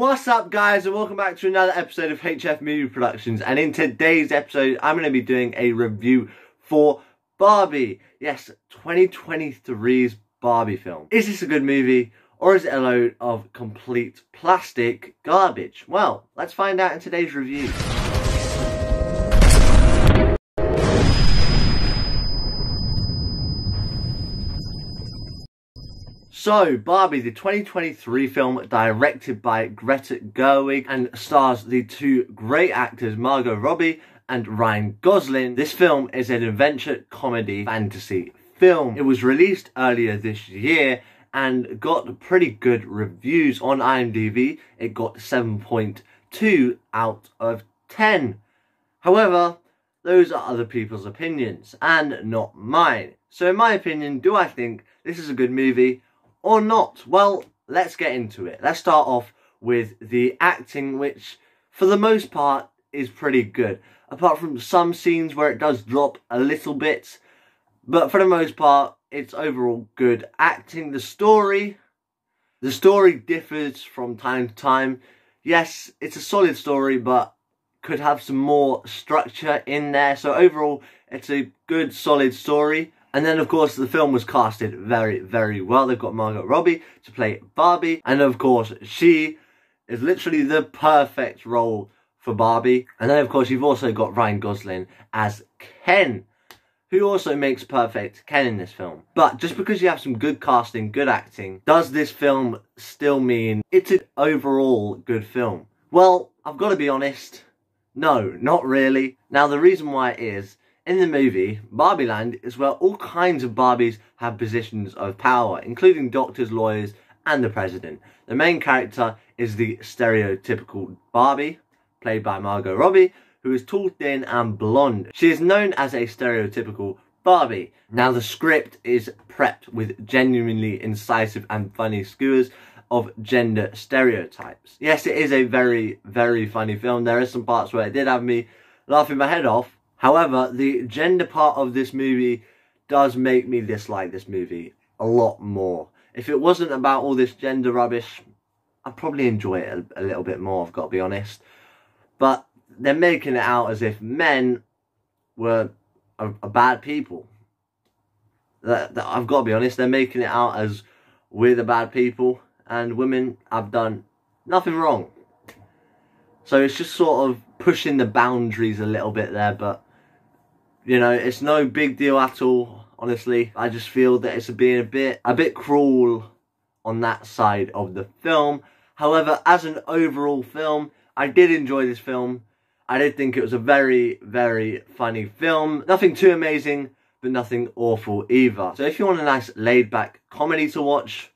What's up guys and welcome back to another episode of HF Movie Productions and in today's episode I'm going to be doing a review for Barbie. Yes, 2023's Barbie film. Is this a good movie or is it a load of complete plastic garbage? Well, let's find out in today's review. So, Barbie, the 2023 film directed by Greta Gerwig and stars the two great actors Margot Robbie and Ryan Gosling. This film is an adventure comedy fantasy film. It was released earlier this year and got pretty good reviews on IMDb. It got 7.2 out of 10. However, those are other people's opinions and not mine. So in my opinion, do I think this is a good movie? Or not? Well, let's get into it. Let's start off with the acting, which for the most part is pretty good. Apart from some scenes where it does drop a little bit. But for the most part, it's overall good acting. The story, the story differs from time to time. Yes, it's a solid story, but could have some more structure in there. So overall, it's a good, solid story. And then, of course, the film was casted very, very well. They've got Margot Robbie to play Barbie. And, of course, she is literally the perfect role for Barbie. And then, of course, you've also got Ryan Gosling as Ken, who also makes perfect Ken in this film. But just because you have some good casting, good acting, does this film still mean it's an overall good film? Well, I've got to be honest. No, not really. Now, the reason why is in the movie, Barbie Land is where all kinds of Barbies have positions of power, including doctors, lawyers, and the president. The main character is the stereotypical Barbie, played by Margot Robbie, who is tall, thin, and blonde. She is known as a stereotypical Barbie. Now, the script is prepped with genuinely incisive and funny skewers of gender stereotypes. Yes, it is a very, very funny film. There are some parts where it did have me laughing my head off, However, the gender part of this movie does make me dislike this movie a lot more. If it wasn't about all this gender rubbish, I'd probably enjoy it a, a little bit more, I've got to be honest. But they're making it out as if men were a, a bad people. That, that, I've got to be honest, they're making it out as we're the bad people and women have done nothing wrong. So it's just sort of pushing the boundaries a little bit there, but you know, it's no big deal at all, honestly. I just feel that it's being a bit, a bit cruel on that side of the film. However, as an overall film, I did enjoy this film. I did think it was a very, very funny film. Nothing too amazing, but nothing awful either. So if you want a nice laid-back comedy to watch,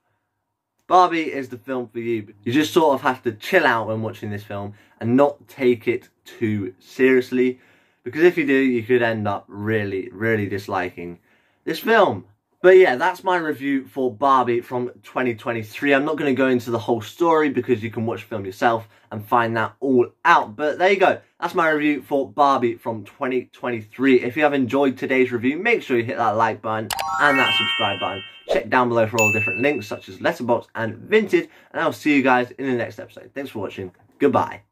Barbie is the film for you. You just sort of have to chill out when watching this film and not take it too seriously. Because if you do, you could end up really, really disliking this film. But yeah, that's my review for Barbie from 2023. I'm not going to go into the whole story because you can watch the film yourself and find that all out. But there you go. That's my review for Barbie from 2023. If you have enjoyed today's review, make sure you hit that like button and that subscribe button. Check down below for all different links such as Letterboxd and Vinted. And I'll see you guys in the next episode. Thanks for watching. Goodbye.